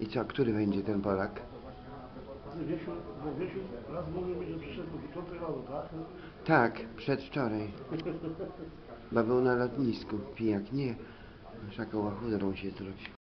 I co, który będzie ten Polak? Wiesiu, bo Wiesiu raz mówił mi, że przyszedł do piątej rano, tak? Tak, przedwczoraj. Bo był na lotnisku. Pijak nie. No, Szakoła chudrą się zrobił.